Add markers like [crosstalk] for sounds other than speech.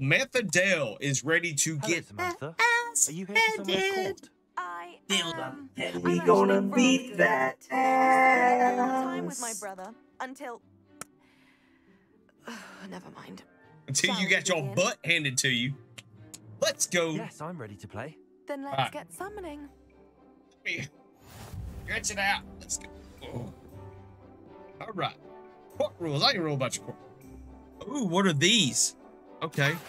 Methodel is ready to Hello, get Samantha. Are you here for court? I am. and I'm we gonna beat that ass. time with my brother until. [sighs] Never mind. until Shall you get got your begin? butt handed to you. Let's go. Yes, I'm ready to play. Then let's right. get summoning. Stretch it out. Let's go. Oh. All right. Court rules. I can roll a bunch of court. Ooh, what are these? Okay.